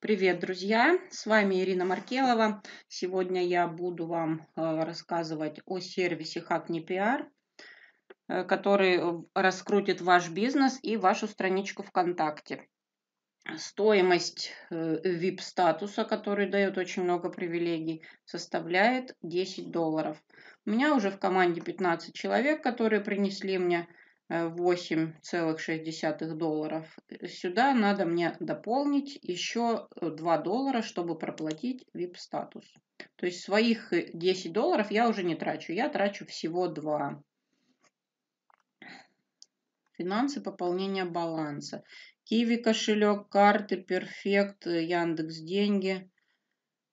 Привет, друзья! С вами Ирина Маркелова. Сегодня я буду вам э, рассказывать о сервисе HackNePR, э, который э, раскрутит ваш бизнес и вашу страничку ВКонтакте. Стоимость VIP-статуса, который дает очень много привилегий, составляет 10 долларов. У меня уже в команде 15 человек, которые принесли мне 8,6 долларов. Сюда надо мне дополнить еще 2 доллара, чтобы проплатить VIP-статус. То есть своих 10 долларов я уже не трачу, я трачу всего 2. Финансы пополнения баланса. Киви кошелек, карты, Перфект, Яндекс деньги.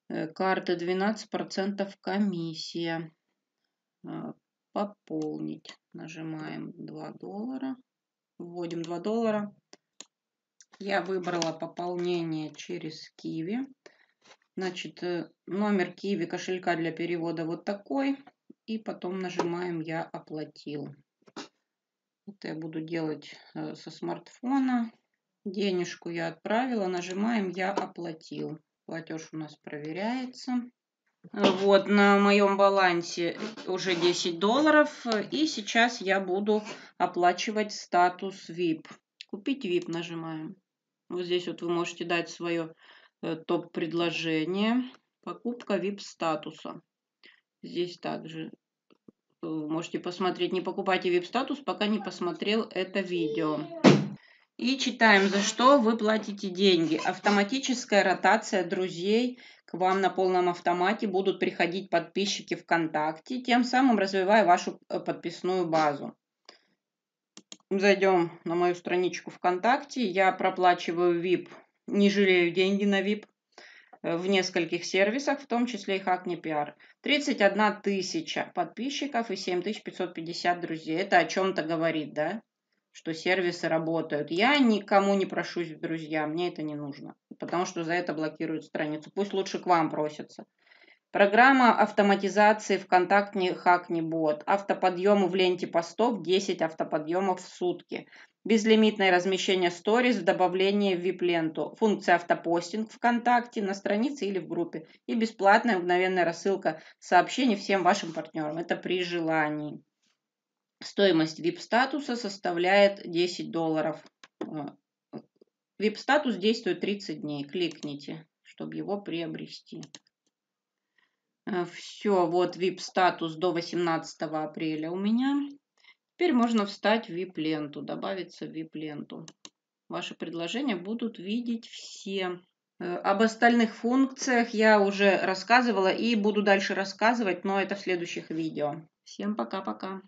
Э, карты 12% комиссия. Пополнить. Нажимаем 2 доллара. Вводим 2 доллара. Я выбрала пополнение через Киви. Значит, э, номер Киви кошелька для перевода вот такой. И потом нажимаем «Я оплатил». Это я буду делать э, со смартфона. Денежку я отправила. Нажимаем «Я оплатил». Платеж у нас проверяется. Вот, на моем балансе уже 10 долларов. И сейчас я буду оплачивать статус VIP. Купить VIP нажимаем. Вот здесь вот вы можете дать свое э, топ-предложение. Покупка VIP статуса. Здесь также вы можете посмотреть. Не покупайте VIP статус, пока не посмотрел это видео. И читаем, за что вы платите деньги. Автоматическая ротация друзей – вам на полном автомате будут приходить подписчики ВКонтакте, тем самым развивая вашу э, подписную базу. Зайдем на мою страничку ВКонтакте. Я проплачиваю VIP, не жалею деньги на VIP э, в нескольких сервисах, в том числе и HackNePR. 31 тысяча подписчиков и 7550 друзей. Это о чем-то говорит, да? Что сервисы работают. Я никому не прошусь в друзья, мне это не нужно, потому что за это блокируют страницу. Пусть лучше к вам просятся. Программа автоматизации ВКонтакте Хакни Бот. Автоподъемы в ленте постов 10 автоподъемов в сутки. Безлимитное размещение сторис в добавлении в VIP-ленту. Функция автопостинг ВКонтакте на странице или в группе. И бесплатная мгновенная рассылка сообщений всем вашим партнерам. Это при желании. Стоимость VIP-статуса составляет 10 долларов. VIP-статус действует 30 дней. Кликните, чтобы его приобрести. Э, Все, вот VIP-статус до 18 апреля у меня. Теперь можно встать в VIP-ленту, добавиться в VIP-ленту. Ваши предложения будут видеть все. Э, об остальных функциях я уже рассказывала и буду дальше рассказывать, но это в следующих видео. Всем пока-пока.